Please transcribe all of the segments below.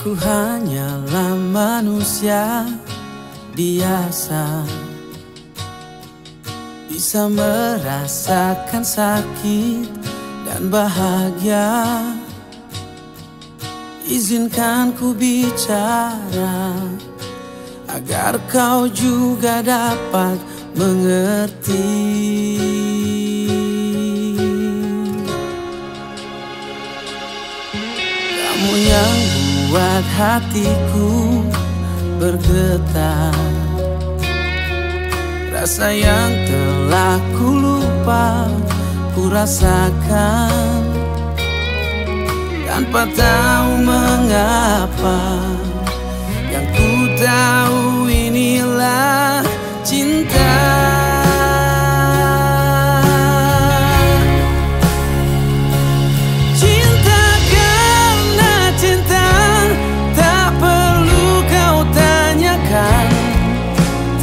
Aku hanyalah manusia biasa. Bisa merasakan sakit dan bahagia. Izinkan ku bicara Agar kau juga dapat mengerti. Kamu yang buat hatiku bergetar. Rasa yang telah ku lupa ku rasakan. Tanpa tahu mengapa Yang ku tahu inilah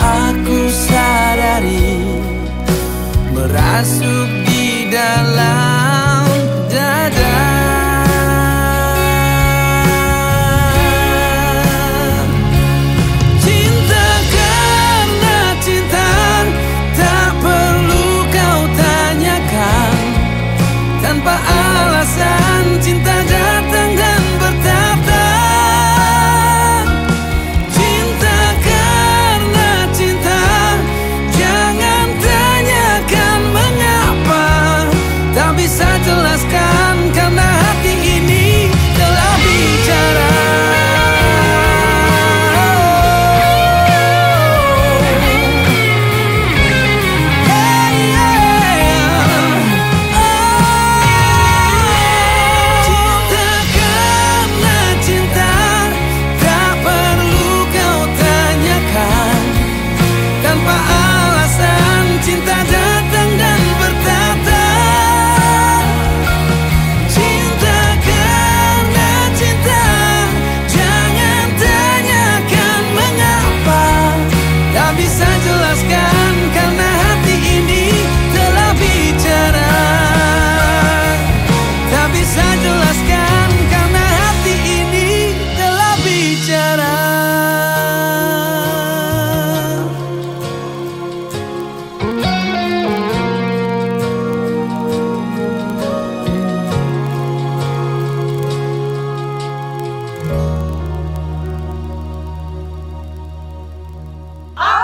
aku sadari Merasuk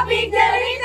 Happy day.